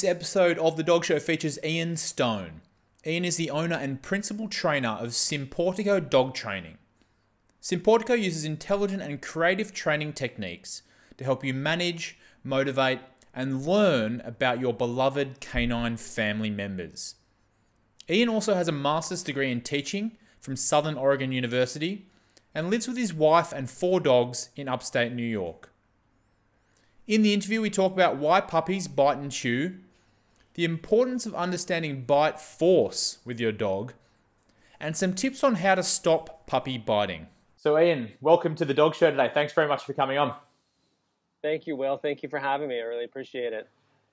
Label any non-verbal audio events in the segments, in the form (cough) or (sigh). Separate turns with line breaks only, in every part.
This episode of The Dog Show features Ian Stone. Ian is the owner and principal trainer of Simpawtico Dog Training. Simpawtico uses intelligent and creative training techniques to help you manage, motivate, and learn about your beloved canine family members. Ian also has a master's degree in teaching from Southern Oregon University and lives with his wife and four dogs in upstate New York. In the interview, we talk about why puppies bite and chew, the importance of understanding bite force with your dog, and some tips on how to stop puppy biting. So, Ian, welcome to the Dog Show today. Thanks very much for coming on.
Thank you, Will. Thank you for having me. I really appreciate it.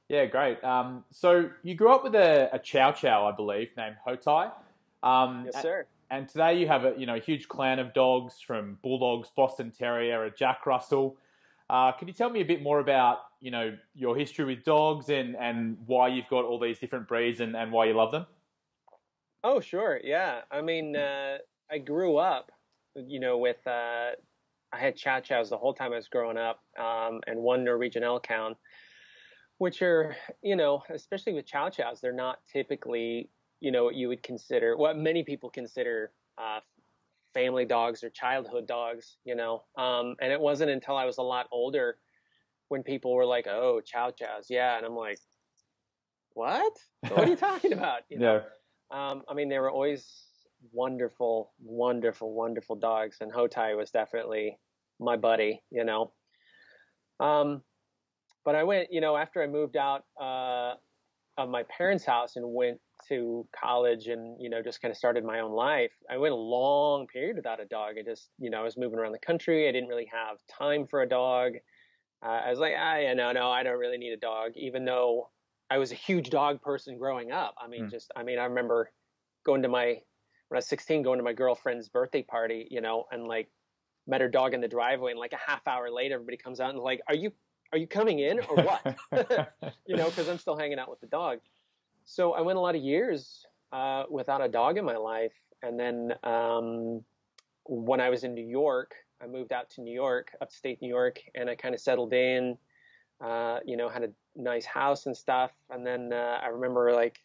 Yeah, great. Um, so, you grew up with a, a chow chow, I believe, named Hotai.
Um, yes, sir.
And, and today you have a you know a huge clan of dogs from bulldogs, Boston Terrier, a Jack Russell. Uh, can you tell me a bit more about you know your history with dogs and and why you've got all these different breeds and, and why you love them?
Oh, sure. Yeah. I mean, uh, I grew up, you know, with uh, I had chow chows the whole time I was growing up, um, and one Norwegian elk hound, which are you know, especially with chow chows, they're not typically you know what you would consider what many people consider uh, family dogs or childhood dogs, you know. Um, and it wasn't until I was a lot older when people were like, "Oh, chow chows, yeah," and I'm like, "What? What are you (laughs) talking about?" You know? Yeah. Um, I mean, they were always wonderful, wonderful, wonderful dogs, and Hotai was definitely my buddy, you know. Um, but I went, you know, after I moved out uh, of my parents' house and went to college and you know just kind of started my own life i went a long period without a dog. I just you know i was moving around the country. I didn't really have time for a dog. Uh, i was like ah, yeah, no no i don't really need a dog even though i was a huge dog person growing up. I mean mm. just i mean i remember going to my when i was 16 going to my girlfriend's birthday party you know and like met her dog in the driveway and like a half hour later everybody comes out and like are you are you coming in or what? (laughs) You know because i'm still hanging out with the dog so I went a lot of years uh, without a dog in my life, and then um, when I was in New York, I moved out to New York, upstate New York, and I kind of settled in. Uh, you know, had a nice house and stuff, and then uh, I remember like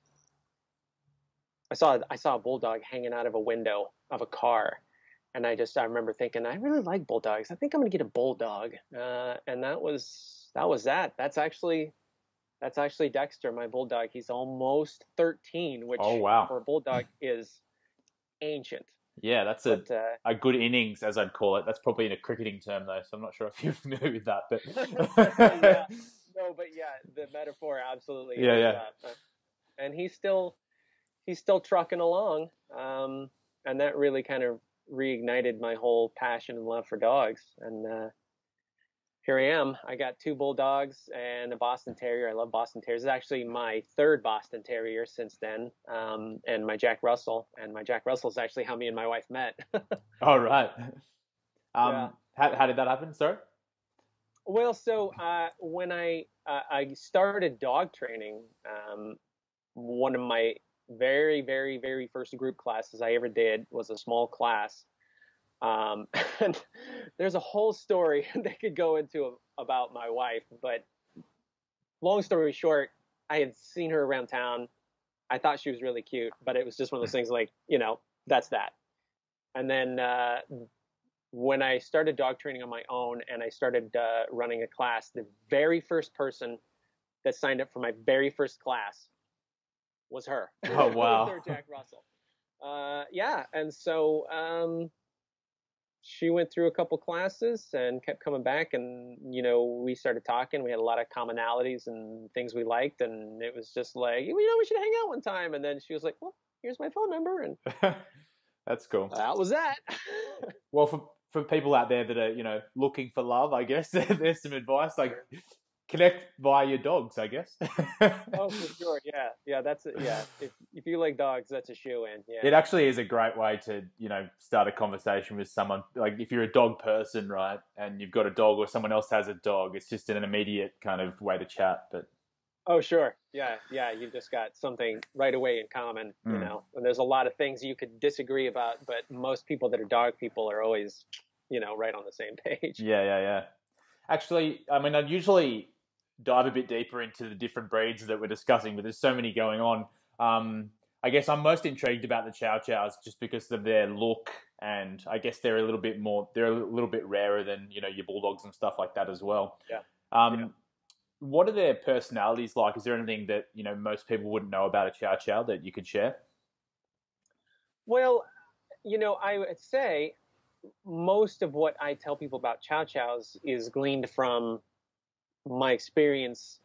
I saw I saw a bulldog hanging out of a window of a car, and I just I remember thinking I really like bulldogs. I think I'm gonna get a bulldog, uh, and that was that was that. That's actually that's actually Dexter, my bulldog. He's almost 13, which
oh, wow.
for a bulldog is ancient.
Yeah, that's a, uh, a good innings, as I'd call it. That's probably in a cricketing term, though, so I'm not sure if you're (laughs) familiar with that. But (laughs)
yeah. no, but yeah, the metaphor absolutely.
Yeah, yeah.
That. And he's still he's still trucking along, um, and that really kind of reignited my whole passion and love for dogs. And uh, here I am. I got two bulldogs and a Boston Terrier. I love Boston Terriers. It's actually my third Boston Terrier since then, um, and my Jack Russell. And my Jack Russell is actually how me and my wife met. (laughs)
All right. Um, yeah. how, how did that happen, sir?
Well, so uh, when I uh, I started dog training, um, one of my very very very first group classes I ever did was a small class um, (laughs) and there's a whole story (laughs) they could go into about my wife, but long story short, I had seen her around town. I thought she was really cute, but it was just one of those things like, you know, that's that. And then uh, when I started dog training on my own and I started uh, running a class, the very first person that signed up for my very first class was her.
Oh (laughs) wow,
Jack Russell. Uh, yeah, and so um, she went through a couple classes and kept coming back and you know we started talking. We had a lot of commonalities and things we liked and it was just like you know we should hang out one time. And then she was like well here's my phone number and (laughs)
that's cool.
that was that.
Well for for people out there that are you know looking for love i guess (laughs) there's some advice like connect via your dogs, I guess. (laughs)
oh, for sure. Yeah, yeah. That's it. Yeah. If if you like dogs, that's a shoe in. Yeah.
It actually is a great way to you know start a conversation with someone. Like if you're a dog person, right, and you've got a dog, or someone else has a dog, it's just an immediate kind of way to chat. But
Oh, sure. Yeah, yeah. You've just got something right away in common, you mm. know. And there's a lot of things you could disagree about, but most people that are dog people are always, you know, right on the same (laughs) page.
Yeah, yeah, yeah. Actually, I mean, I usually dive a bit deeper into the different breeds that we're discussing, but there's so many going on. Um, I guess I'm most intrigued about the Chow Chows just because of their look, and I guess they're a little bit more, they're a little bit rarer than you know your bulldogs and stuff like that as well.
Yeah.
Um,
yeah.
What are their personalities like? Is there anything that you know most people wouldn't know about a Chow Chow that you could share?
Well, you know, I would say most of what I tell people about Chow Chows is gleaned from my experience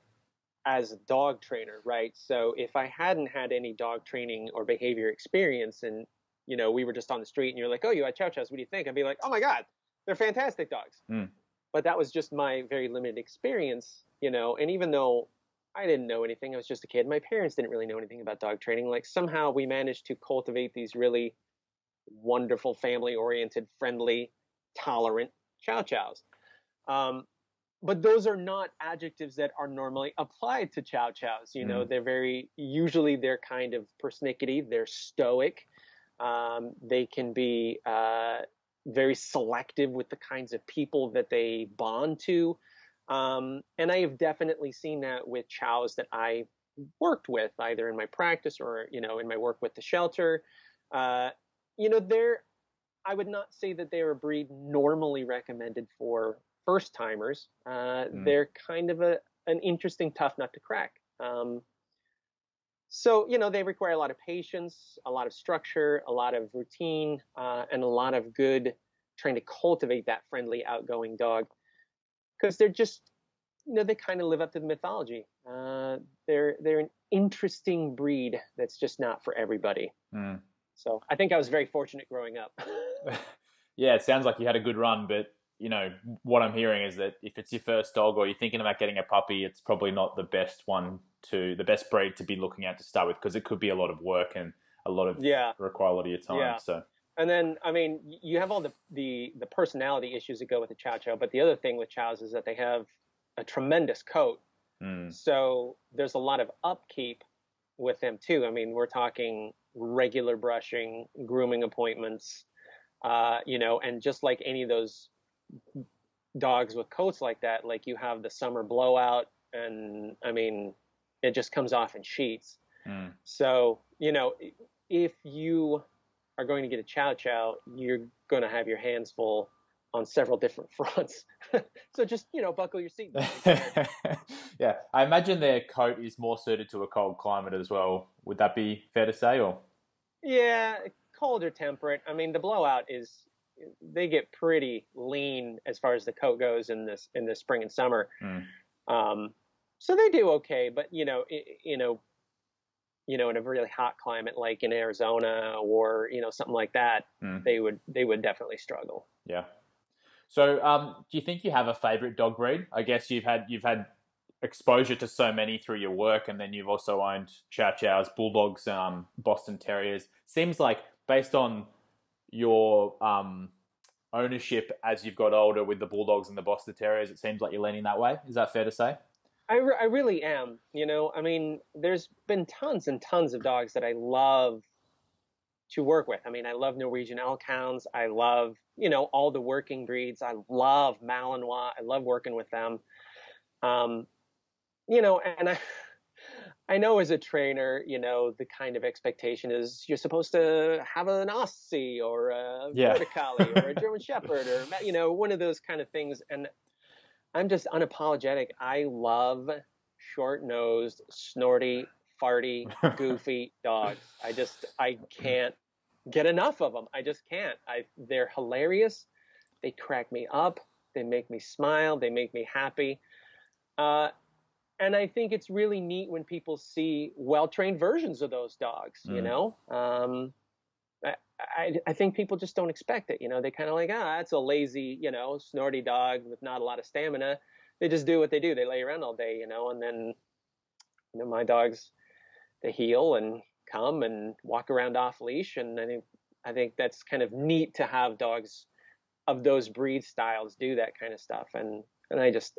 as a dog trainer, right? So if I hadn't had any dog training or behavior experience and, you know, we were just on the street and you're like, oh, you had Chow Chows, what do you think? I'd be like, oh my God, they're fantastic dogs.
Mm.
But that was just my very limited experience, you know, and even though I didn't know anything, I was just a kid, my parents didn't really know anything about dog training. Like somehow we managed to cultivate these really wonderful, family oriented, friendly, tolerant Chow Chows. Um, but those are not adjectives that are normally applied to chow chows. You know, mm. they're very usually they're kind of persnickety. They're stoic. Um, they can be uh, very selective with the kinds of people that they bond to. Um, and I have definitely seen that with chows that I worked with, either in my practice or you know in my work with the shelter. Uh, you know, they're I would not say that they're a breed normally recommended for first timers, uh, mm. they're kind of a an interesting tough nut to crack. Um, so you know they require a lot of patience, a lot of structure, a lot of routine, uh, and a lot of good trying to cultivate that friendly, outgoing dog because they're just you know they kind of live up to the mythology. Uh, they're they're an interesting breed that's just not for everybody. Mm. So I think I was very fortunate growing up. (laughs) (laughs)
yeah, it sounds like you had a good run, but you know, what I'm hearing is that if it's your first dog or you're thinking about getting a puppy, it's probably not the best one to the best breed to be looking at to start with because it could be a lot of work and a lot of
yeah
require a lot of your time. Yeah. So
and then I mean you have all the the the personality issues that go with the chow chow, but the other thing with chows is that they have a tremendous coat. Mm. So there's a lot of upkeep with them too. I mean, we're talking regular brushing, grooming appointments, uh, you know, and just like any of those dogs with coats like that, like you have the summer blowout, and I mean, it just comes off in sheets. Mm. So, you know, if you are going to get a chow chow, you're going to have your hands full on several different (laughs) fronts. so just, you know, buckle your seatbelt. (laughs)
yeah. I imagine their coat is more suited to a cold climate as well. Would that be fair to say or?
Yeah, cold or temperate. I mean, the blowout is they get pretty lean as far as the coat goes in this in the spring and summer. Mm. Um, so they do okay, but you know, it, you know, you know, in a really hot climate like in Arizona or you know something like that, mm. they would they would definitely struggle.
Yeah. So, um, do you think you have a favorite dog breed? I guess you've had you've had exposure to so many through your work, and then you've also owned Chow Chows, Bulldogs, um, Boston Terriers. Seems like based on your um, ownership as you've got older with the Bulldogs and the Boston Terriers? It seems like you're leaning that way. Is that fair to say?
I, re- I really am. You know, I mean, there's been tons and tons of dogs that I love to work with. I mean, I love Norwegian Elk Hounds. I love, you know, all the working breeds. I love Malinois. I love working with them. Um, you know, and I, I know as a trainer, you know, the kind of expectation is you're supposed to have an Aussie or a yeah. Border Collie or a German (laughs) Shepherd or, you know, one of those kind of things. And I'm just unapologetic. I love short nosed, snorty, farty, goofy (laughs) dogs. I just, I can't get enough of them. I just can't. I, they're hilarious. They crack me up. They make me smile. They make me happy. Uh, and I think it's really neat when people see well-trained versions of those dogs. Mm. You know, um, I, I, I think people just don't expect it. You know, they kind of like, ah, that's a lazy, you know, snorty dog with not a lot of stamina. They just do what they do. They lay around all day, you know, and then, you know, my dogs, they heel and come and walk around off leash, and I think I think that's kind of neat to have dogs of those breed styles do that kind of stuff, and and I just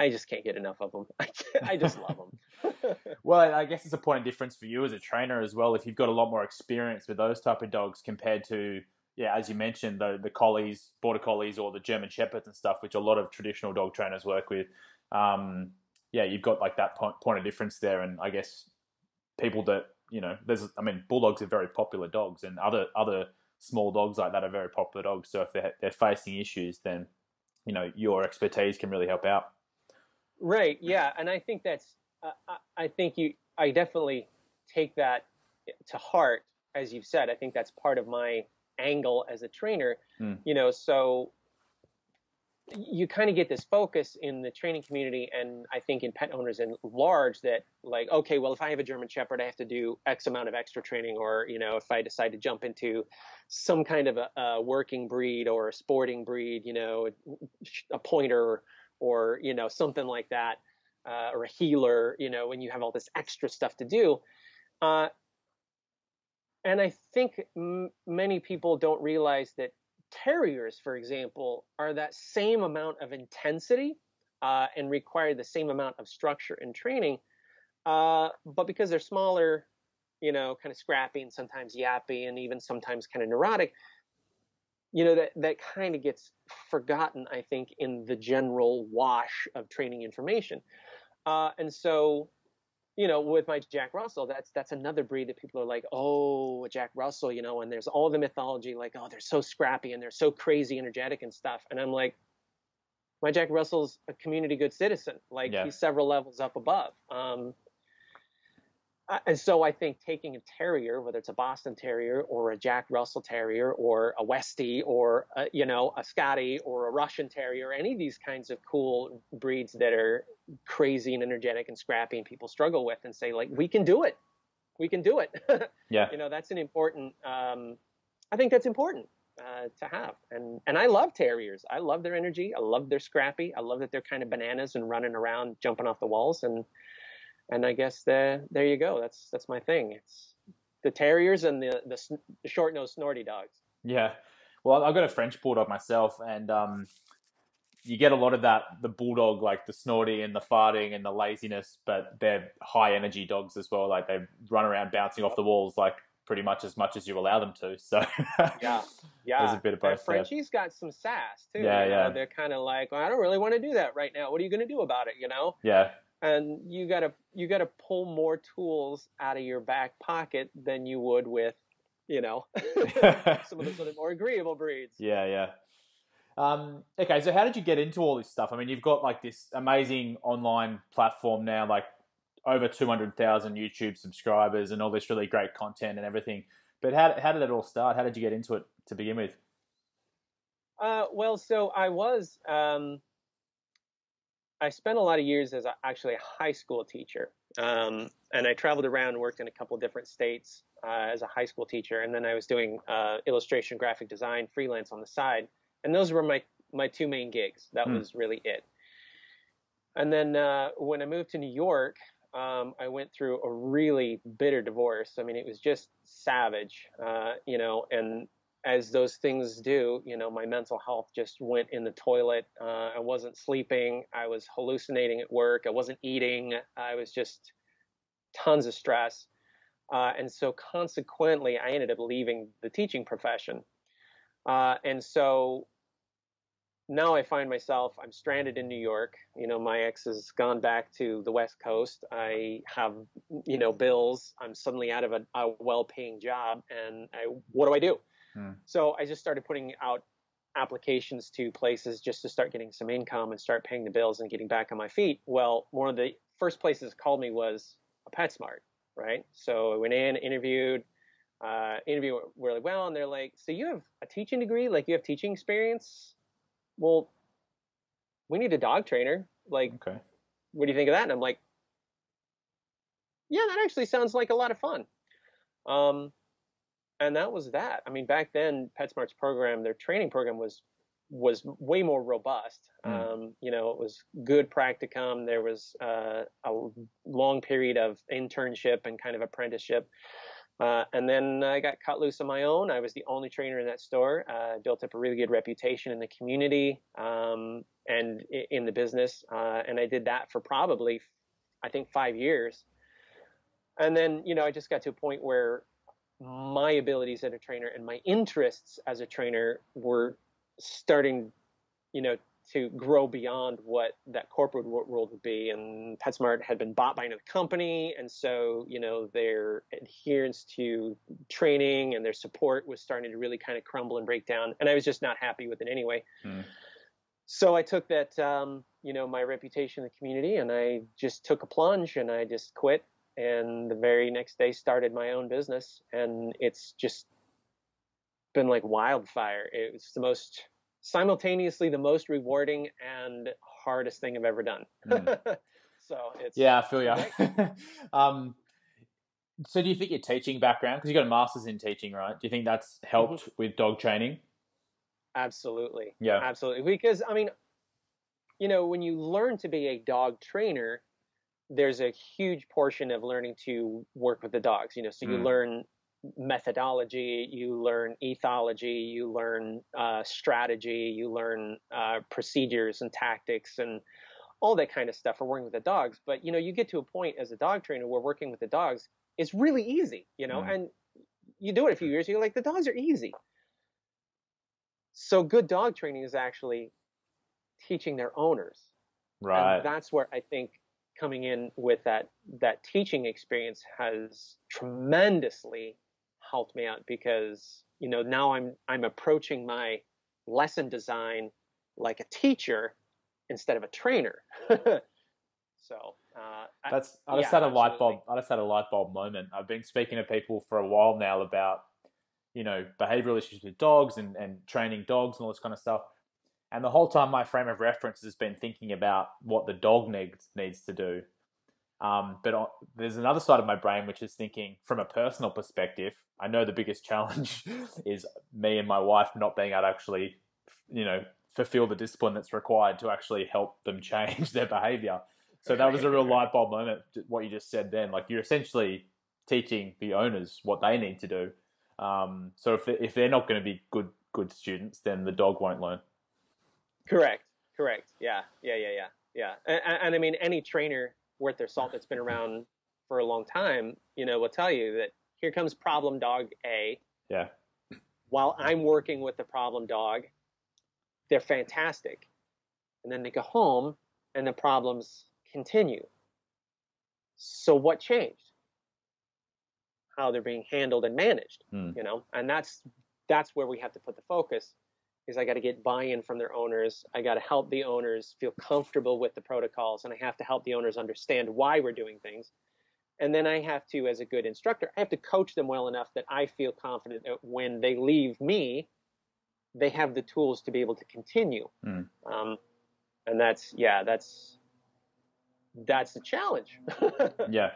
I just can't get enough of them. (laughs) I, just love them. (laughs)
well, I guess it's a point of difference for you as a trainer as well. If you've got a lot more experience with those type of dogs compared to, yeah, as you mentioned, the the collies, border collies, or the German shepherds and stuff, which a lot of traditional dog trainers work with. Um, yeah, you've got like that point, point of difference there, and I guess people that you know, there's, I mean, bulldogs are very popular dogs, and other other small dogs like that are very popular dogs. So if they're they're facing issues, then you know your expertise can really help out.
Right. Yeah, and I think that's uh, I think you I definitely take that to heart, as you've said. I think that's part of my angle as a trainer. Mm. You know, so you kind of get this focus in the training community and I think in pet owners in large that like, okay, well, if I have a German Shepherd, I have to do X amount of extra training, or you know, if I decide to jump into some kind of a, a working breed or a sporting breed, you know, a pointer or you know something like that, uh, or a heeler you know, when you have all this extra stuff to do. Uh, and I think m- many people don't realize that terriers, for example, are that same amount of intensity uh, and require the same amount of structure and training. Uh, but because they're smaller, you know, kind of scrappy and sometimes yappy and even sometimes kind of neurotic, you know, that, that kind of gets forgotten, I think, in the general wash of training information. Uh, and so you know, with my Jack Russell, that's that's another breed that people are like, oh, Jack Russell, you know, and there's all the mythology like, oh, they're so scrappy and they're so crazy energetic and stuff. And I'm like, my Jack Russell's a community good citizen. Like yeah. he's several levels up above. Um, and so I think taking a terrier, whether it's a Boston Terrier or a Jack Russell Terrier or a Westie or a, you know a Scotty or a Russian Terrier, any of these kinds of cool breeds that are crazy and energetic and scrappy and people struggle with, and say like we can do it, we can do it. (laughs)
yeah,
you know that's an important. Um, I think that's important uh, to have, and and I love terriers. I love their energy. I love their scrappy. I love that they're kind of bananas and running around, jumping off the walls and and I guess the, there you go. That's that's my thing. It's the terriers and the the, the short nosed snorty dogs.
Yeah, well, I've got a French bulldog myself, and um, you get a lot of that the bulldog, like the snorty and the farting and the laziness, but they're high energy dogs as well. Like they run around bouncing off the walls, like pretty much as much as you allow them to. So
yeah, yeah, (laughs)
there's a bit of both.
Frenchie's got some sass too.
Yeah, yeah.
Know? They're kind of like, well, I don't really want to do that right now. What are you going to do about it? You know?
Yeah
and you gotta you gotta pull more tools out of your back pocket than you would with you know (laughs) (laughs) some of the sort of more agreeable breeds.
Yeah yeah. Um, okay so how did you get into all this stuff? I mean you've got like this amazing online platform now like over 200000 youtube subscribers and all this really great content and everything. But how, how did it all start? How did you get into it to begin with?
Uh, well so i was um, I spent a lot of years as a, actually a high school teacher, um, and I traveled around and worked in a couple different states uh, as a high school teacher, and then I was doing uh, illustration, graphic design, freelance on the side, and those were my my two main gigs. That mm. was really it. And then uh, when I moved to New York, um, I went through a really bitter divorce. I mean, it was just savage, uh, you know, and as those things do, you know, my mental health just went in the toilet. Uh, I wasn't sleeping. I was hallucinating at work. I wasn't eating. I was just tons of stress. Uh, and so consequently, I ended up leaving the teaching profession. Uh, and so now I find myself, I'm stranded in New York. You know, my ex has gone back to the West Coast. I have, you know, bills. I'm suddenly out of a, a well paying job. And I, what do I do? Hmm. So I just started putting out applications to places just to start getting some income and start paying the bills and getting back on my feet. Well, one of the first places called me was a PetSmart, right? So I went in, interviewed, uh, interviewed really well, and they're like, "So you have a teaching degree? Like you have teaching experience? Well, we need a dog trainer. Like, okay. what do you think of that?" And I'm like, "Yeah, that actually sounds like a lot of fun." Um, and that was that. I mean, back then, PetSmart's program, their training program was was way more robust. Mm. Um, you know, it was good practicum. There was uh, a long period of internship and kind of apprenticeship. Uh, and then I got cut loose on my own. I was the only trainer in that store. Uh, built up a really good reputation in the community um, and in the business. Uh, and I did that for probably, I think, five years. And then, you know, I just got to a point where my abilities as a trainer and my interests as a trainer were starting, you know, to grow beyond what that corporate world would be. And PetSmart had been bought by another company, and so you know their adherence to training and their support was starting to really kind of crumble and break down. And I was just not happy with it anyway. Mm. So I took that, um, you know, my reputation in the community, and I just took a plunge, and I just quit. And the very next day, started my own business, and it's just been like wildfire. It was the most simultaneously the most rewarding and hardest thing I've ever done. Mm. (laughs) so it's
yeah, I feel you. (laughs) um, so do you think your teaching background, because you got a master's in teaching, right? Do you think that's helped mm-hmm. with dog training?
Absolutely.
Yeah.
Absolutely. Because I mean, you know, when you learn to be a dog trainer, there's a huge portion of learning to work with the dogs. You know, so you mm. learn methodology, you learn ethology, you learn uh, strategy, you learn uh, procedures and tactics and all that kind of stuff for working with the dogs. But you know, you get to a point as a dog trainer where working with the dogs is really easy, you know, mm. and you do it a few years, you're like, the dogs are easy. So good dog training is actually teaching their owners.
Right.
And that's where I think coming in with that that teaching experience has tremendously helped me out because you know now I'm I'm approaching my lesson design like a teacher instead of a trainer. (laughs) so uh,
that's I just yeah, had a absolutely. light bulb. I just had a light bulb moment. I've been speaking to people for a while now about you know behavioral issues with dogs and and training dogs and all this kind of stuff. And the whole time, my frame of reference has been thinking about what the dog needs needs to do. Um, but there's another side of my brain which is thinking from a personal perspective. I know the biggest (laughs) challenge is me and my wife not being able to actually, you know, fulfill the discipline that's required to actually help them (laughs) change their behavior. So that was a real light bulb moment. What you just said then, like you're essentially teaching the owners what they need to do. Um, so if if they're not going to be good good students, then the dog won't learn.
Correct. Correct. Yeah. Yeah. Yeah. Yeah. Yeah. And, and I mean, any trainer worth their salt that's been around for a long time, you know, will tell you that here comes problem dog A.
Yeah.
While I'm working with the problem dog, they're fantastic. And then they go home and the problems continue. So what changed? How they're being handled and managed, hmm. you know, and that's that's where we have to put the focus is I got to get buy-in from their owners. I got to help the owners feel comfortable with the protocols, and I have to help the owners understand why we're doing things. And then I have to, as a good instructor, I have to coach them well enough that I feel confident that when they leave me, they have the tools to be able to continue. Mm. Um, and that's yeah, that's that's the challenge. (laughs)
yeah.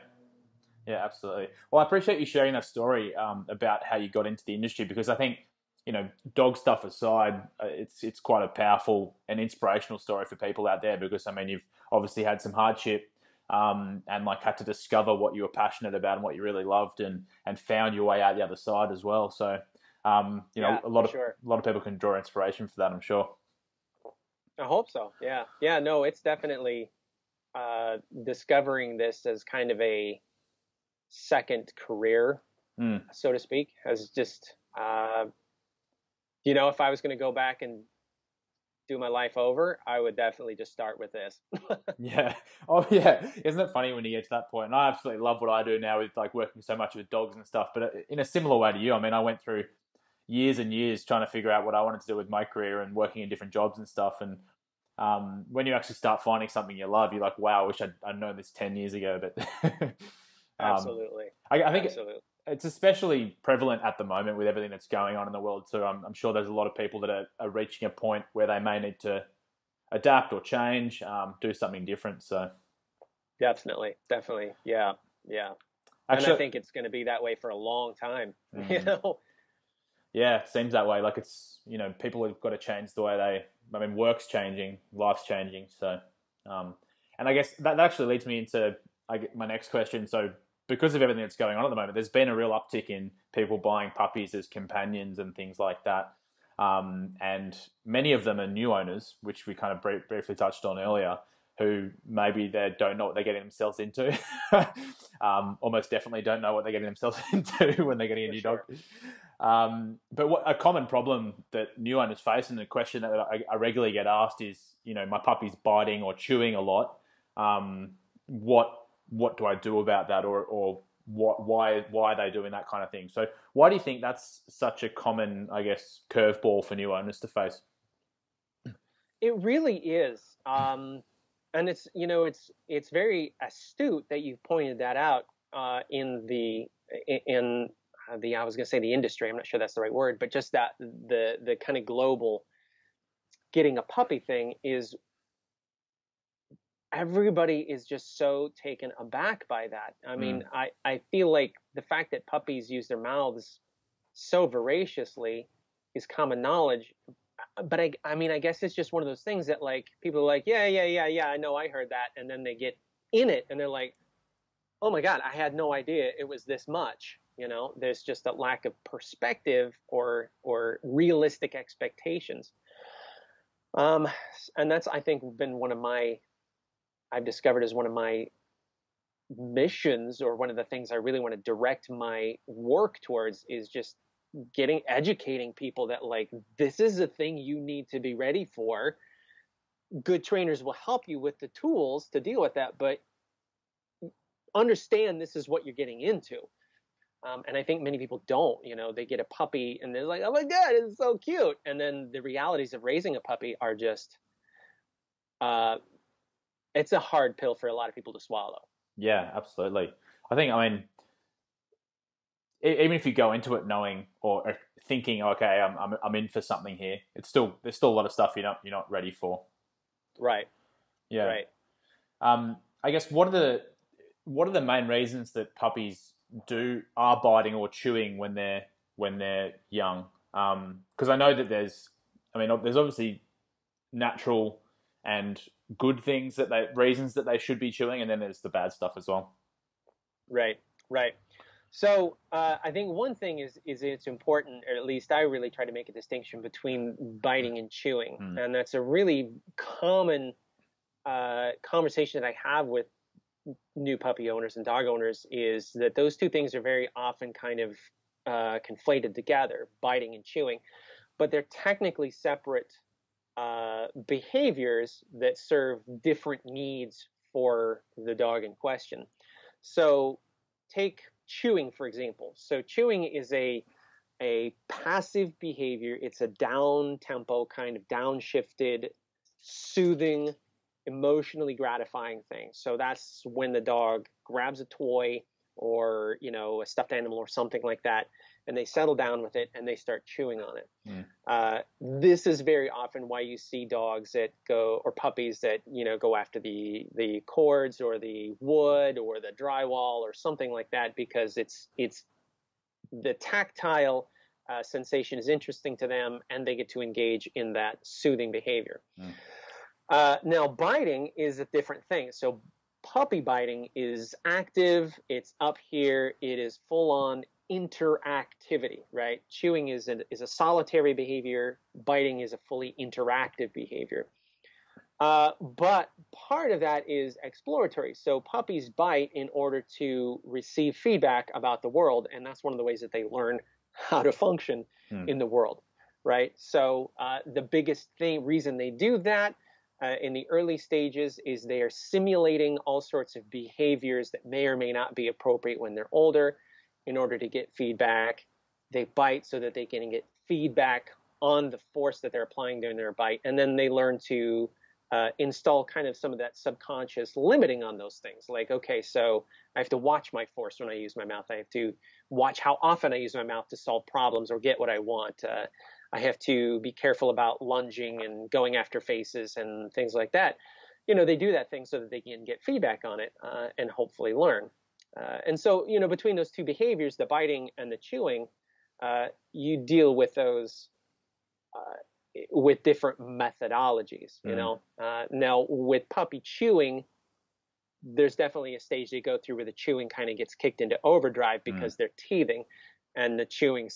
Yeah, absolutely. Well, I appreciate you sharing that story um, about how you got into the industry because I think you know, dog stuff aside, uh, it's it's quite a powerful and inspirational story for people out there because I mean you've obviously had some hardship um, and like had to discover what you were passionate about and what you really loved and and found your way out the other side as well. So um, you know, a lot of sure. a lot of people can draw inspiration for that. I'm sure.
I hope so. Yeah, yeah. No, it's definitely uh, discovering this as kind of a second career, mm. so to speak, has just uh, you know, if I was going to go back and do my life over, I would definitely just start with this. (laughs)
yeah. Oh, yeah. Isn't it funny when you get to that point? And I absolutely love what I do now with like working so much with dogs and stuff. But uh, in a similar way to you, I mean, I went through years and years trying to figure out what I wanted to do with my career and working in different jobs and stuff. And um, when you actually start finding something you love, you're like, wow, I wish I'd, I'd known this 10 years ago. But (laughs)
um, absolutely.
I, I think absolutely it's especially prevalent at the moment with everything that's going on in the world So I'm, I'm sure there's a lot of people that are, are, reaching a point where they may need to adapt or change, um, do something different. So
definitely, definitely, yeah, yeah. Actually, and I think it's going to be that way for a long time. Mm-hmm. (laughs) You know.
Yeah, it seems that way. Like it's you know people have got to change the way they. I mean, work's changing, life's changing. So, um, and I guess that, that actually leads me into I my next question. So because of everything that's going on at the moment, there's been a real uptick in people buying puppies as companions and things like that. Um, and many of them are new owners, which we kind of brief, briefly touched on earlier, who maybe they don't know what they're getting themselves into. (laughs) um, almost definitely don't know what they're getting themselves (laughs) into when they're getting a new sure. dog. Um, but what, a common problem that new owners face, and the question that I, I, regularly get asked is, you know, my puppy's biting or chewing a lot. Um, what what do I do about that, or or what why why are they doing that kind of thing? So why do you think that's such a common, I guess, curveball for new owners to face?
It really is, um, and it's you know it's it's very astute that you've pointed that out uh, in the in the I was going to say the industry. I'm not sure that's the right word, but just that the the kind of global getting a puppy thing is everybody is just so taken aback by that. I mean, mm. I, I feel like the fact that puppies use their mouths so voraciously is common knowledge. But I, I mean, I guess it's just one of those things that like people are like, yeah, yeah, yeah, yeah, I know, I heard that, and then they get in it and they're like, oh my god, I had no idea it was this much. You know, there's just a lack of perspective or or realistic expectations. Um, and that's I think been one of my I've discovered as one of my missions or one of the things I really want to direct my work towards is just getting educating people that like this is a thing you need to be ready for. Good trainers will help you with the tools to deal with that, but understand this is what you're getting into. Um, and I think many people don't. You know, they get a puppy and they're like, "Oh my god, it's so cute," and then the realities of raising a puppy are just uh, it's a hard pill for a lot of people to swallow.
Yeah, absolutely. I think I mean even if you go into it knowing or thinking, okay, I'm I'm, I'm in for something here, it's still there's still a lot of stuff you're not you're not ready for.
Right.
Yeah.
Right.
Um, I guess what are the what are the main reasons that puppies do are biting or chewing when they're when they're young? Um. Because um, I know that there's, I mean, there's obviously natural and good things that they reasons that they should be chewing, and then there's the bad stuff as well.
Right, right. So uh, I think one thing is is it's important, or at least I really try to make a distinction between biting and chewing, mm. and that's a really common uh, conversation that I have with new puppy owners and dog owners is that those two things are very often kind of uh, conflated together, biting and chewing, but they're technically separate uh, behaviors that serve different needs for the dog in question. So, take chewing for example. So, chewing is a a passive behavior. It's a down tempo kind of downshifted, soothing, emotionally gratifying thing. So that's when the dog grabs a toy or you know a stuffed animal or something like that and they settle down with it and they start chewing on it. Mm. Uh, this is very often why you see dogs that go or puppies that you know go after the the cords or the wood or the drywall or something like that because it's it's the tactile uh, sensation is interesting to them and they get to engage in that soothing behavior. Mm. Uh, now biting is a different thing. So puppy biting is active. It's up here. It is full on interactivity, right? Chewing is a, is a solitary behavior, biting is a fully interactive behavior. Uh, but part of that is exploratory. So puppies bite in order to receive feedback about the world, and that's one of the ways that they learn how to function hmm. in the world, right? So uh, the biggest thing reason they do that uh, in the early stages is they are simulating all sorts of behaviors that may or may not be appropriate when they're older in order to get feedback. They bite so that they can get feedback on the force that they're applying during their bite, and then they learn to uh, install kind of some of that subconscious limiting on those things. Like, okay, so I have to watch my force when I use my mouth. I have to watch how often I use my mouth to solve problems or get what I want. Uh, I have to be careful about lunging and going after faces and things like that. You know, they do that thing so that they can get feedback on it uh, and hopefully learn. Uh, and so, you know, between those two behaviors, the biting and the chewing, uh, you deal with those uh, with different methodologies. You mm. know, uh, now with puppy chewing, there's definitely a stage they go through where the chewing kind of gets kicked into overdrive mm. because mm. they're teething, and the chewing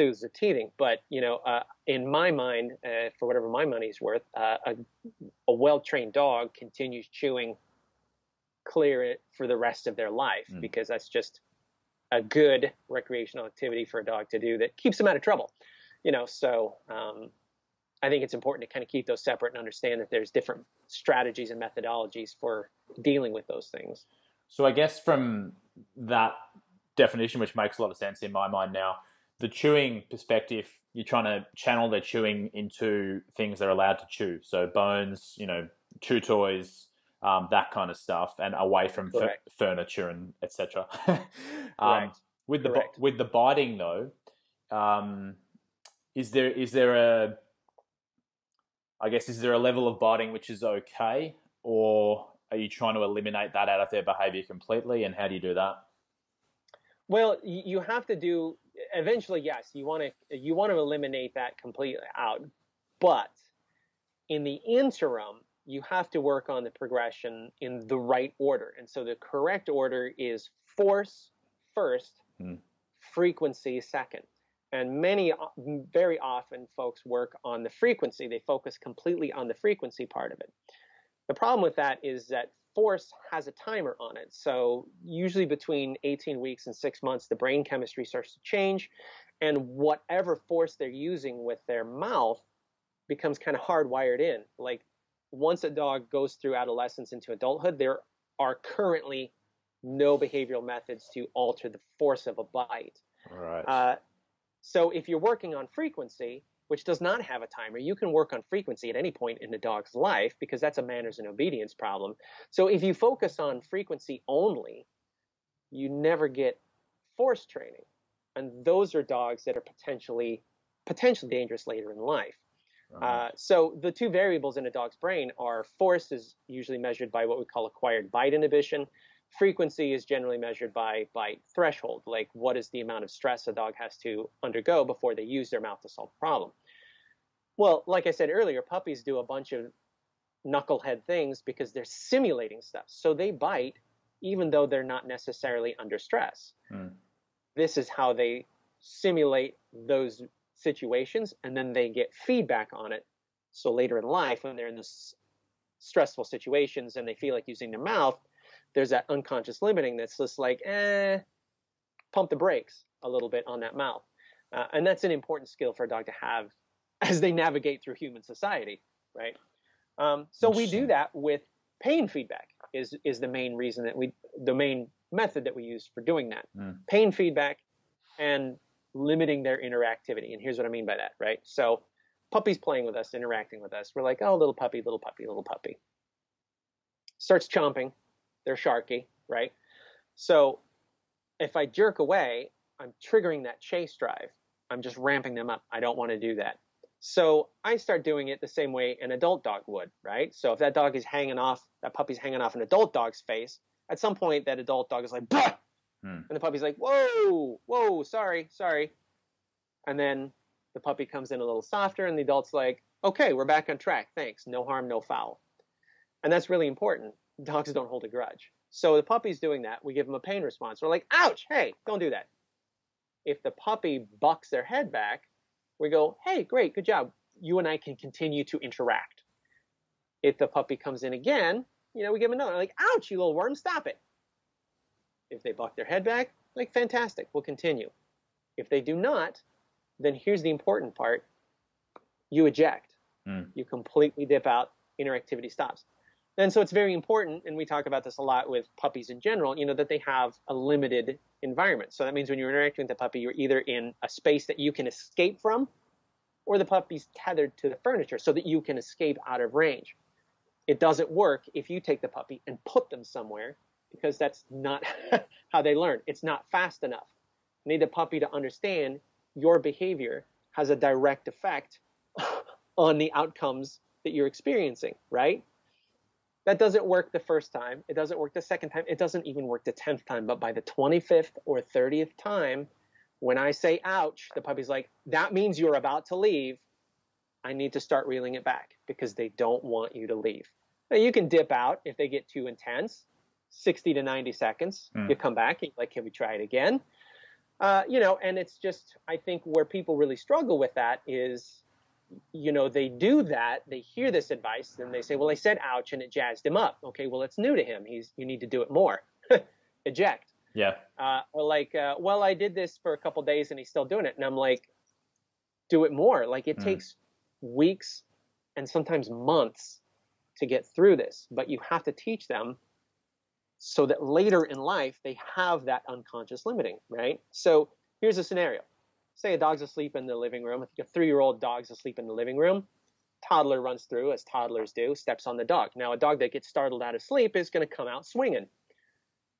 soothes the teething. But you know, uh, in my mind, uh, for whatever my money's worth, a, a well-trained dog continues chewing clear it for the rest of their life mm. because that's just a good recreational activity for a dog to do that keeps them out of trouble. You know, so um, I think it's important to kind of keep those separate and understand that there's different strategies and methodologies for dealing with those things.
So I guess from that definition, which makes a lot of sense in my mind now, the chewing perspective, you're trying to channel their chewing into things they're allowed to chew. So bones, you know, chew toys, um, that kind of stuff, and away from f- furniture and etc. (laughs) um, with the Correct. with the biting though, um, is there is there a I guess is there a level of biting which is okay, or are you trying to eliminate that out of their behavior completely? And how do you do that?
Well, you have to do eventually. Yes, you want to you want to eliminate that completely out, but in the interim, you have to work on the progression in the right order. And so the correct order is force first, hmm. frequency second. And many, very often, folks work on the frequency. They focus completely on the frequency part of it. The problem with that is that force has a timer on it. So, usually between 18 weeks and six months, the brain chemistry starts to change. And whatever force they're using with their mouth becomes kind of hardwired in. Like, once a dog goes through adolescence into adulthood, there are currently no behavioral methods to alter the force of a bite.
Right. Uh,
so if you're working on frequency, which does not have a timer, you can work on frequency at any point in the dog's life because that's a manners and obedience problem. So if you focus on frequency only, you never get force training. And those are dogs that are potentially potentially dangerous later in life. Uh, so the two variables in a dog's brain are force is usually measured by what we call acquired bite inhibition, frequency is generally measured by by threshold, like what is the amount of stress a dog has to undergo before they use their mouth to solve a problem. Well, like I said earlier, puppies do a bunch of knucklehead things because they're simulating stuff. So they bite even though they're not necessarily under stress. Mm. This is how they simulate those situations and then they get feedback on it. So later in life, when they're in this stressful situations and they feel like using their mouth, there's that unconscious limiting that's just like, eh, pump the brakes a little bit on that mouth. Uh, and that's an important skill for a dog to have (laughs) as they navigate through human society, right? Um, so we do that with pain feedback is is the main reason that we the main method that we use for doing that. Mm. Pain feedback and limiting their interactivity. And here's what I mean by that, right? So puppy's playing with us, interacting with us. We're like, oh, little puppy, little puppy, little puppy. Starts chomping, they're sharky, right? So if I jerk away, I'm triggering that chase drive. I'm just ramping them up. I don't want to do that. So I start doing it the same way an adult dog would, right? So if that dog is hanging off, that puppy's hanging off an adult dog's face, at some point that adult dog is like! Hmm. and the puppy's like, whoa, whoa, sorry, sorry. And then the puppy comes in a little softer, and the adult's like, okay, we're back on track. Thanks. No harm, no foul. And that's really important dogs don't hold a grudge. So the puppy's doing that. We give them a pain response. We're like, ouch, hey, don't do that. If the puppy bucks their head back, we go, hey, great, good job. You and I can continue to interact. If the puppy comes in again, you know, we give them another, like, ouch, you little worm, stop it. If they buck their head back, like, fantastic, we'll continue. If they do not, then here's the important part you eject. Mm. You completely dip out, interactivity stops. And so it's very important, and we talk about this a lot with puppies in general, you know, that they have a limited environment. So that means when you're interacting with the puppy, you're either in a space that you can escape from, or the puppy's tethered to the furniture so that you can escape out of range. It doesn't work if you take the puppy and put them somewhere because that's not (laughs) how they learn. It's not fast enough. You need the puppy to understand your behavior has a direct effect (laughs) on the outcomes that you're experiencing, right? That doesn't work the first time. It doesn't work the second time. It doesn't even work the 10th time. But by the 25th or 30th time, when I say ouch, the puppy's like, that means you're about to leave. I need to start reeling it back because they don't want you to leave. Now, you can dip out if they get too intense, 60 to 90 seconds. Mm. You come back, and like, can we try it again? Uh, you know, and it's just, I think where people really struggle with that is you know, they do that, they hear this advice, and they say, well, I said ouch, and it jazzed him up. Okay, well, it's new to him. He's, you need to do it more. (laughs) Eject.
Yeah.
Uh, or like, uh, well, I did this for a couple days and he's still doing it, and I'm like, do it more. Like it
Mm.
takes weeks and sometimes months to get through this, but you have to teach them so that later in life they have that unconscious limiting, right? So here's a scenario. Say a dog's asleep in the living room. A three-year-old dog's asleep in the living room. Toddler runs through, as toddlers do, steps on the dog. Now, a dog that gets startled out of sleep is going to come out swinging.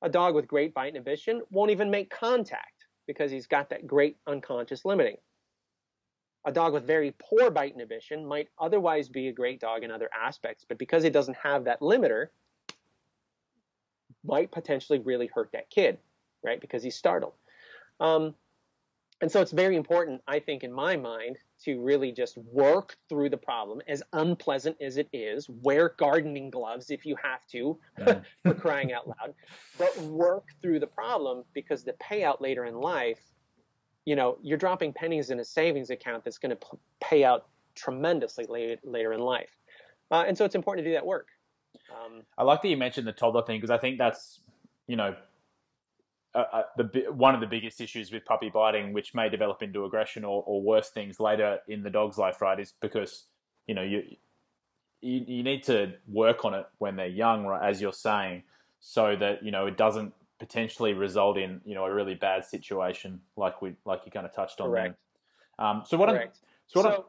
A dog with great bite inhibition won't even make contact because he's got that great unconscious limiting. A dog with very poor bite inhibition might otherwise be a great dog in other aspects, but because it doesn't have that limiter, might potentially really hurt that kid, right? Because he's startled. Um, and so it's very important, I think, in my mind, to really just work through the problem, as unpleasant as it is. Wear gardening gloves if you have to,
Mm. (laughs)
for crying out loud, but work through the problem because the payout later in life, you know, you're dropping pennies in a savings account that's going to p- pay out tremendously later, later in life. Uh, and so it's important to do that work. Um,
I like that you mentioned the toddler thing because I think that's, you know, uh, uh, the one of the biggest issues with puppy biting, which may develop into aggression or, or worse things later in the dog's life, right? Is because you know you, you you need to work on it when they're young, right? As you're saying, so that you know it doesn't potentially result in you know a really bad situation like we like you kind of touched on.
Correct.
There. Um, so what? I'm,
correct.
so what? I'm-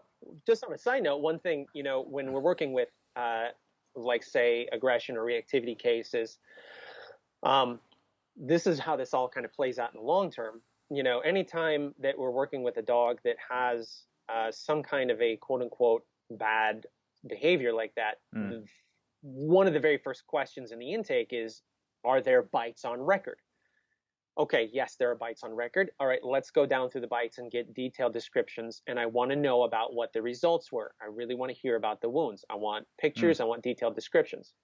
just on a side note, one thing, you know, when we're working with, uh, like say aggression or reactivity cases, um, this is how this all kind of plays out in the long term. You know, anytime that we're working with a dog that has uh, some kind of a quote unquote bad behavior like that,
Mm.
one of the very first questions in the intake is, are there bites on record? Okay, yes, there are bites on record. All right, let's go down through the bites and get detailed descriptions. And I want to know about what the results were. I really want to hear about the wounds. I want pictures. I want detailed descriptions.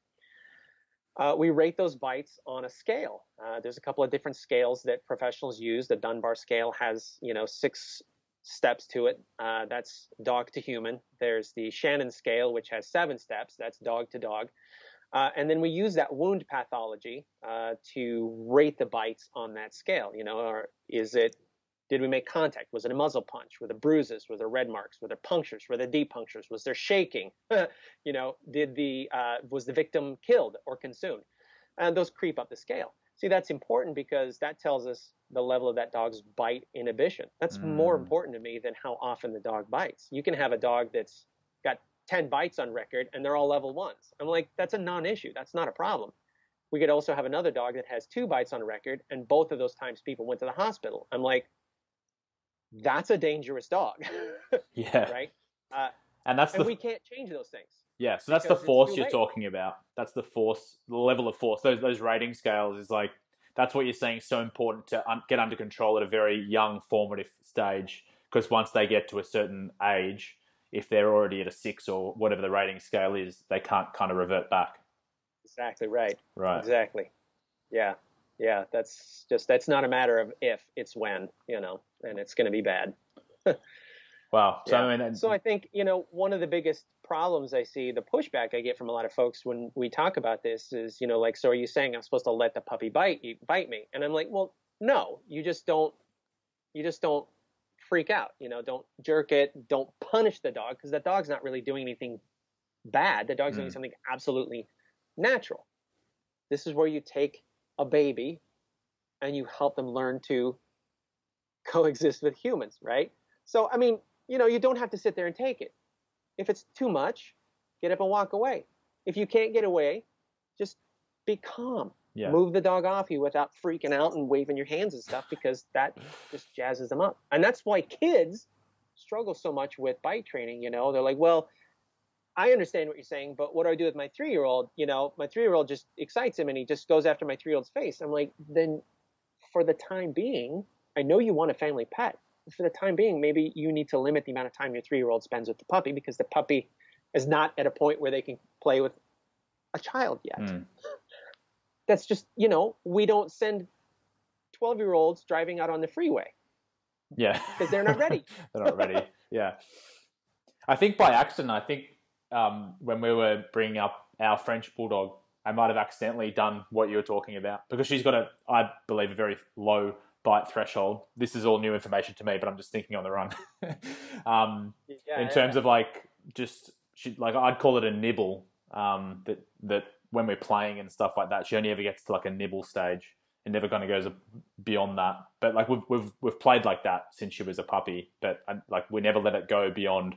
Uh, we rate those bites on a scale. Uh, there's a couple of different scales that professionals use. The Dunbar scale has, you know, six steps to it. Uh, that's dog to human. There's the Shannon scale, which has seven steps. That's dog to dog. Uh, and then we use that wound pathology uh, to rate the bites on that scale. You know, or is it, did we make contact? Was it a muzzle punch? Were there bruises? Were there red marks? Were there punctures? Were there deep punctures? Was there shaking? (laughs) you know, did the, uh, was the victim killed or consumed? And those creep up the scale. See, that's important because that tells us the level of that dog's bite inhibition. That's more
Mm.
important to me than how often the dog bites. You can have a dog that's got 10 bites on record and they're all level ones. I'm like, that's a non issue. That's not a problem. We could also have another dog that has two bites on record and both of those times people went to the hospital. I'm like, that's a dangerous dog, (laughs)
yeah,
right? Uh,
and that's
and
the
we can't change those things.
Yeah, so that's the force you're
late.
talking about. That's the force, the level of force. Those those rating scales is like that's what you're saying is so important to un- get under control at a very young formative stage because once they get to a certain age, if they're already at a six or whatever the rating scale is, they can't kind of revert back.
Exactly right.
Right.
Exactly. Yeah. Yeah. That's just, that's not a matter of if, it's when, you know, and it's going to be bad. (laughs)
Wow. So
Yeah.
I mean, and-
So I think, you know, one of the biggest problems I see, the pushback I get from a lot of folks when we talk about this is, you know, like, so are you saying I'm supposed to let the puppy bite you, bite me? And I'm like, well, no, you just don't, you just don't freak out, you know, don't jerk it, don't punish the dog because the dog's not really doing anything bad. The dog's doing
Mm.
something absolutely natural. This is where you take a baby and you help them learn to coexist with humans, right? So, I mean, you know, you don't have to sit there and take it. If it's too much, get up and walk away. If you can't get away, just be calm.
yeah.
Move the dog off you without freaking out and waving your hands and stuff because that just jazzes them up. And that's why kids struggle so much with bite training. You know, they're like, well, I understand what you're saying, but what do I do with my three year old? You know, my three year old just excites him and he just goes after my three year old's face. I'm like, then for the time being, I know you want a family pet. For the time being, maybe you need to limit the amount of time your three year old spends with the puppy because the puppy is not at a point where they can play with a child yet.
Mm.
That's just, you know, we don't send 12 year olds driving out on the freeway
Yeah.
because they're not ready. (laughs)
They're not ready. yeah. I think by accident, I think um, when we were bringing up our French bulldog I might have accidentally done what you were talking about because she's got a, I believe, a very low bite threshold. This is all new information to me, but I'm just thinking on the run. (laughs) um, yeah, in yeah. terms of like just she, like I'd call it a nibble. Um, that that when we're playing and stuff like that, she only ever gets to like a nibble stage and never kind of goes beyond that. But like we've we've we've played like that since she was a puppy, but uh, like we never let it go beyond.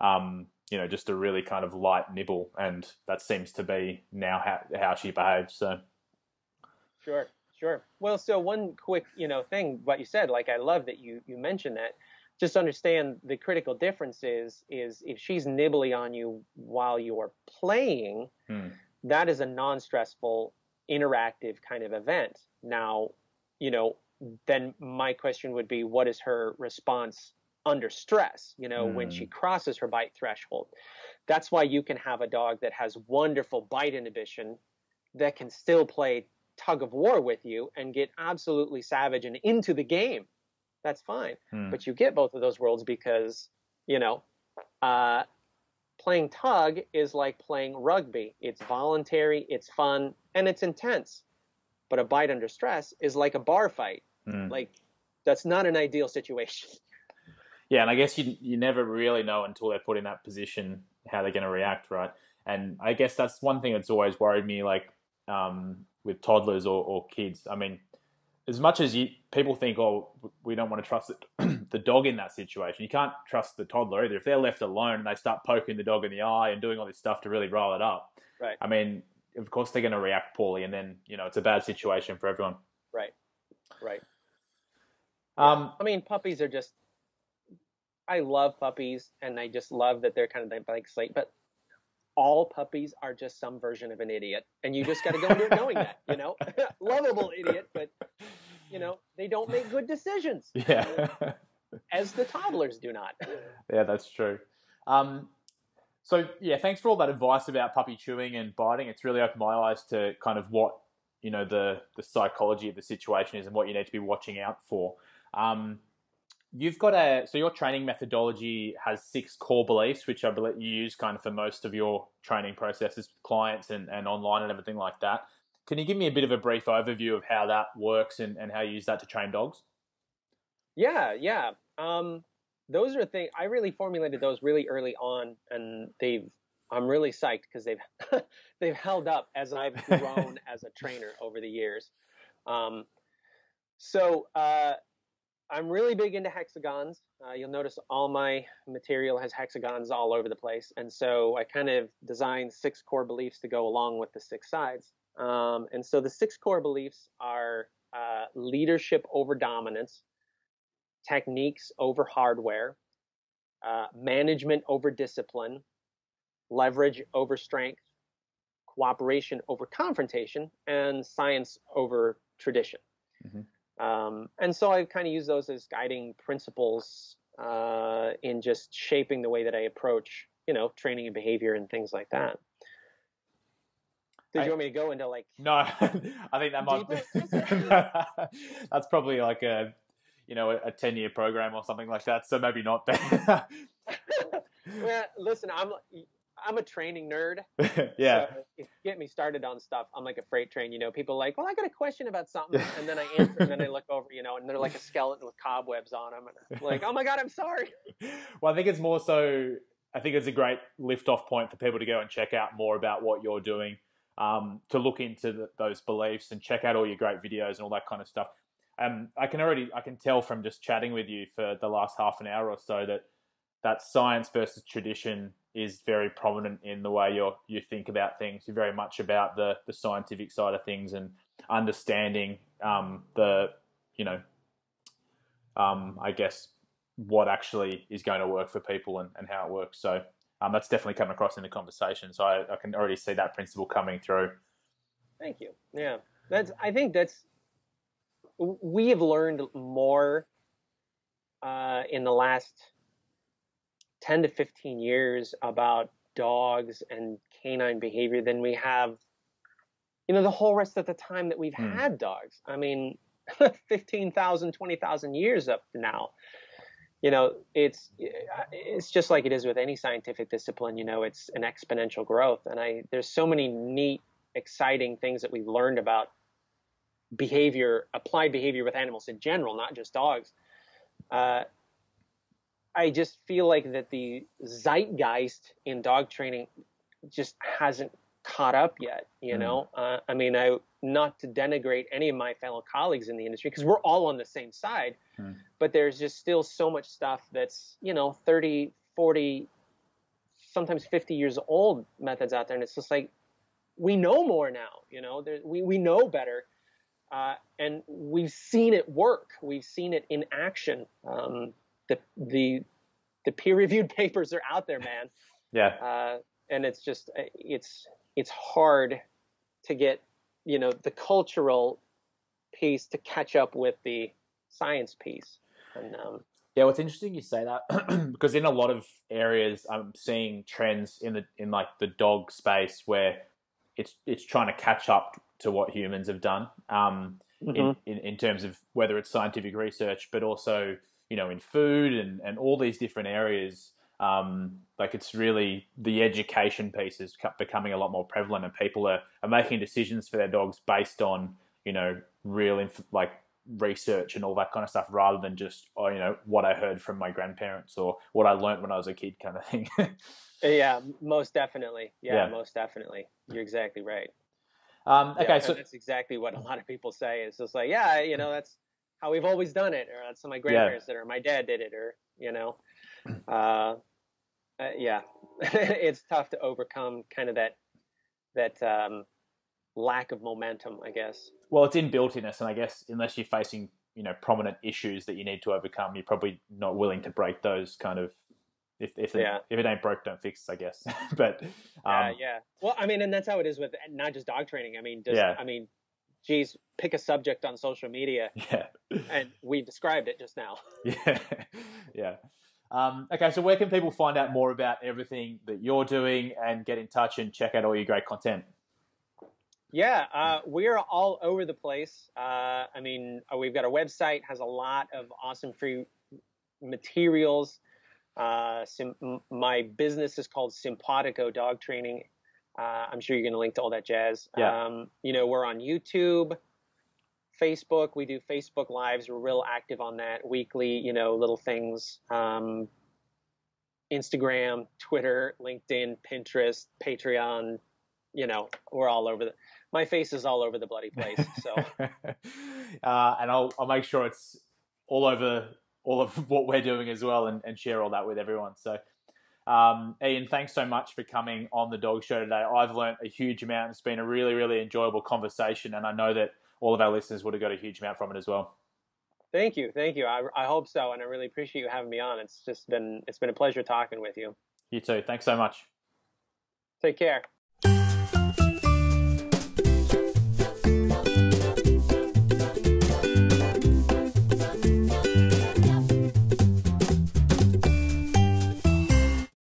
Um, you know, just a really kind of light nibble, and that seems to be now how how she behaves. So,
sure. Sure. Well, so one quick, you know, thing what you said, like I love that you you mentioned that. Just understand the critical difference is is if she's nibbly on you while you are playing, hmm. that is a non-stressful, interactive kind of event. Now, you know, then my question would be, what is her response under stress? You know, when she hmm. crosses her bite threshold. That's why you can have a dog that has wonderful bite inhibition that can still play tug of war with you and get absolutely savage and into the game, that's fine. Hmm. But you get both of those worlds because, you know, uh, playing tug is like playing rugby. It's voluntary, it's fun, and it's intense. But a bite under stress is like a bar fight. Hmm. Like, that's not an ideal situation.
Yeah, and I guess you you never really know until they're put in that position how they're going to react, right? And I guess that's one thing that's always worried me. Like, um, with toddlers or, or kids. I mean, as much as you, people think, oh, we don't want to trust the, (clears throat) the dog in that situation, you can't trust the toddler either. If they're left alone and they start poking the dog in the eye and doing all this stuff to really rile it up,
right?
I mean, of course they're going to react poorly, and then you know it's a bad situation for everyone.
Right, right.
Um,
I mean, puppies are just. I love puppies, and I just love that they're kind of like slate. But all puppies are just some version of an idiot, and you just got to go into it knowing that, you know, (laughs) lovable idiot, but you know they don't make good decisions. (laughs)
Yeah,
as the toddlers do not. (laughs)
yeah, that's true. Um, so yeah, thanks for all that advice about puppy chewing and biting. It's really opened my eyes to kind of what you know the the psychology of the situation is and what you need to be watching out for. Um, You've got a so your training methodology has six core beliefs, which I believe you use kind of for most of your training processes, with clients and, and online and everything like that. Can you give me a bit of a brief overview of how that works and, and how you use that to train dogs?
Yeah, yeah. Um, those are things I really formulated those really early on, and they've I'm really psyched because they've (laughs) they've held up as I've (laughs) grown as a trainer over the years. Um, so uh, I'm really big into hexagons. Uh, you'll notice all my material has hexagons all over the place. And so I kind of designed six core beliefs to go along with the six sides. Um, and so the six core beliefs are uh, leadership over dominance, techniques over hardware, uh, management over discipline, leverage over strength, cooperation over confrontation, and science over tradition. Mm-hmm. Um, and so I kind of use those as guiding principles uh, in just shaping the way that I approach, you know, training and behavior and things like that. Did I, you want me to go into like?
No, (laughs) I think that might. Be, (laughs) that's probably like a, you know, a ten year program or something like that. So maybe not. (laughs)
well, listen, I'm I'm a training nerd. (laughs)
yeah.
So if you get me started on stuff, I'm like a freight train. You know, people are like, well, I got a question about something, (laughs) and then I answer, and then I look over, you know, and they're like a skeleton with cobwebs on them, and I'm like, oh my god, I'm sorry. (laughs)
Well, I think it's more so. I think it's a great lift off point for people to go and check out more about what you're doing, um, to look into the, those beliefs and check out all your great videos and all that kind of stuff. Um, I can already I can tell from just chatting with you for the last half an hour or so that that science versus tradition is very prominent in the way you you think about things. You're very much about the the scientific side of things and understanding um, the you know um, I guess what actually is going to work for people and, and how it works. So um, that's definitely come across in the conversation. So I, I, can already see that principle coming through.
Thank you. Yeah, that's. I think that's. We have learned more uh, in the last 10 to 15 years about dogs and canine behavior than we have you know the whole rest of the time that we've mm. had dogs i mean (laughs) 15,000 20,000 years up to now you know it's it's just like it is with any scientific discipline you know it's an exponential growth and i there's so many neat exciting things that we've learned about behavior, applied behavior with animals in general, not just dogs. Uh, I just feel like that the zeitgeist in dog training just hasn't caught up yet. You mm. know, uh, I mean, I not to denigrate any of my fellow colleagues in the industry because we're all on the same side, mm. but there's just still so much stuff that's you know 30, 40, sometimes 50 years old methods out there, and it's just like we know more now. You know, there, we we know better. Uh, and we've seen it work. We've seen it in action. Um, the the the peer reviewed (laughs) papers are out there, man.
Yeah.
Uh, and it's just uh, it's it's hard to get you know the cultural piece to catch up with the science piece. And um,
yeah, what's interesting you say that (clears throat) because in a lot of areas I'm seeing trends in the in like the dog space where it's it's trying to catch up to what humans have done um, mm-hmm. in, in, in terms of whether it's scientific research, but also you know in food and and all these different areas. Um, like it's really the education piece is becoming a lot more prevalent, and people are, are making decisions for their dogs based on you know real inf- like research and all that kind of stuff, rather than just oh, you know what I heard from my grandparents or what I learned when I was a kid, kind of thing. (laughs)
yeah, most definitely. Yeah, yeah, most definitely. You're exactly right.
Um, okay, yeah, so
that's exactly what a lot of people say. It's just like, yeah, you know, that's how we've always done it, or that's how my grandparents yeah. did it, or my dad did it, or you know. Uh, uh, yeah, (laughs) it's tough to overcome kind of that that um, lack of momentum, I guess.
Well, it's inbuilt in us, and I guess unless you're facing you know prominent issues that you need to overcome, you're probably not willing to break those kind of. If if it, yeah. if it ain't broke, don't fix. I guess, (laughs) but um,
yeah, yeah. Well, I mean, and that's how it is with not just dog training. I mean, yeah. I mean, geez, pick a subject on social media.
Yeah.
and we described it just now. (laughs)
Yeah. yeah. Um, okay, so where can people find out more about everything that you're doing and get in touch and check out all your great content?
Yeah, uh, we're all over the place. Uh, I mean, uh, we've got a website has a lot of awesome free materials. Uh, sim- my business is called Simpawtico Dog Training. Uh, I'm sure you're going to link to all that jazz.
Yeah.
Um, you know, we're on YouTube. Facebook. We do Facebook Lives. We're real active on that weekly, you know, little things. Um, Instagram, Twitter, LinkedIn, Pinterest, Patreon. You know, we're all over the. My face is all over the bloody place. (laughs) So,
uh, and I'll I'll make sure it's all over all of (laughs) what we're doing as well, and, and share all that with everyone. So. Um, Ian, thanks so much for coming on the Dog Show today. I've learned a huge amount. It's been a really, really enjoyable conversation, and I know that all of our listeners would have got a huge amount from it as well.
Thank you, thank you. I, I hope so, and I really appreciate you having me on. It's just been it's been a pleasure talking with you.
You too. Thanks so much.
Take care.